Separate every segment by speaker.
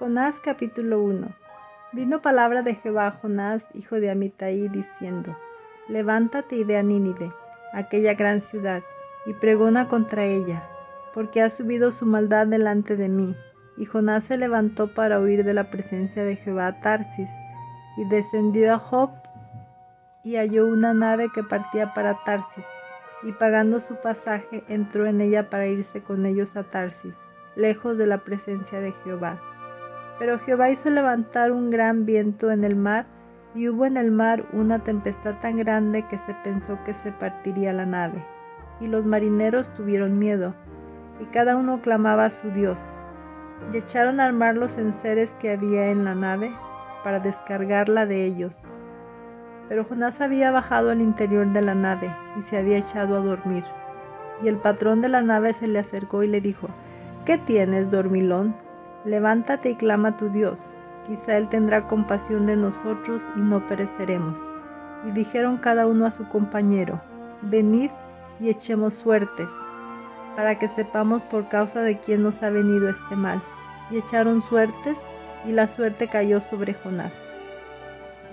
Speaker 1: Jonás capítulo 1 Vino palabra de Jehová a Jonás, hijo de Amitai, diciendo, Levántate y ve a Nínive, aquella gran ciudad, y pregona contra ella, porque ha subido su maldad delante de mí. Y Jonás se levantó para huir de la presencia de Jehová a Tarsis, y descendió a Job, y halló una nave que partía para Tarsis, y pagando su pasaje entró en ella para irse con ellos a Tarsis, lejos de la presencia de Jehová. Pero Jehová hizo levantar un gran viento en el mar, y hubo en el mar una tempestad tan grande que se pensó que se partiría la nave. Y los marineros tuvieron miedo, y cada uno clamaba a su Dios. Y echaron al mar los enseres que había en la nave, para descargarla de ellos. Pero Jonás había bajado al interior de la nave, y se había echado a dormir. Y el patrón de la nave se le acercó y le dijo, ¿Qué tienes, dormilón? Levántate y clama a tu Dios, quizá Él tendrá compasión de nosotros y no pereceremos. Y dijeron cada uno a su compañero, venid y echemos suertes, para que sepamos por causa de quién nos ha venido este mal. Y echaron suertes, y la suerte cayó sobre Jonás.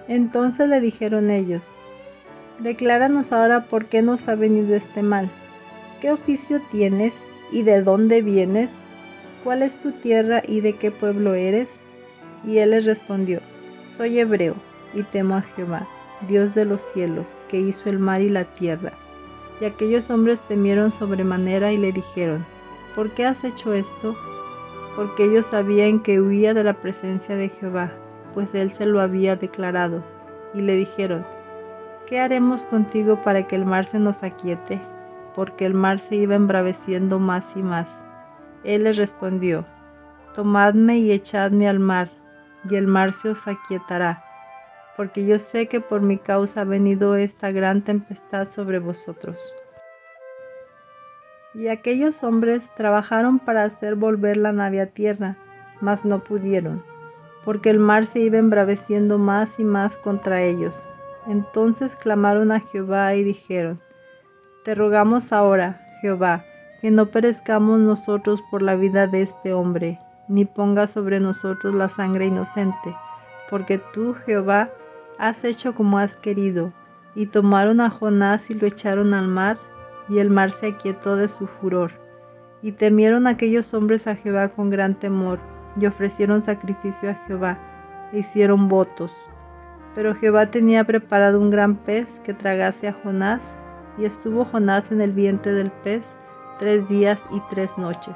Speaker 1: Entonces le dijeron ellos, Decláranos ahora por qué nos ha venido este mal. ¿Qué oficio tienes y de dónde vienes? ¿Cuál es tu tierra y de qué pueblo eres? Y él les respondió, soy hebreo y temo a Jehová, Dios de los cielos, que hizo el mar y la tierra. Y aquellos hombres temieron sobremanera y le dijeron, ¿por qué has hecho esto? Porque ellos sabían que huía de la presencia de Jehová, pues él se lo había declarado. Y le dijeron, ¿qué haremos contigo para que el mar se nos aquiete? Porque el mar se iba embraveciendo más y más. Él les respondió, Tomadme y echadme al mar, y el mar se os aquietará, porque yo sé que por mi causa ha venido esta gran tempestad sobre vosotros. Y aquellos hombres trabajaron para hacer volver la nave a tierra, mas no pudieron, porque el mar se iba embraveciendo más y más contra ellos. Entonces clamaron a Jehová y dijeron, Te rogamos ahora, Jehová, que no perezcamos nosotros por la vida de este hombre, ni ponga sobre nosotros la sangre inocente, porque tú, Jehová, has hecho como has querido. Y tomaron a Jonás y lo echaron al mar, y el mar se aquietó de su furor. Y temieron aquellos hombres a Jehová con gran temor, y ofrecieron sacrificio a Jehová, e hicieron votos. Pero Jehová tenía preparado un gran pez que tragase a Jonás, y estuvo Jonás en el vientre del pez tres días y tres noches.